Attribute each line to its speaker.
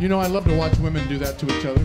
Speaker 1: You know, I love to watch women do that to each other.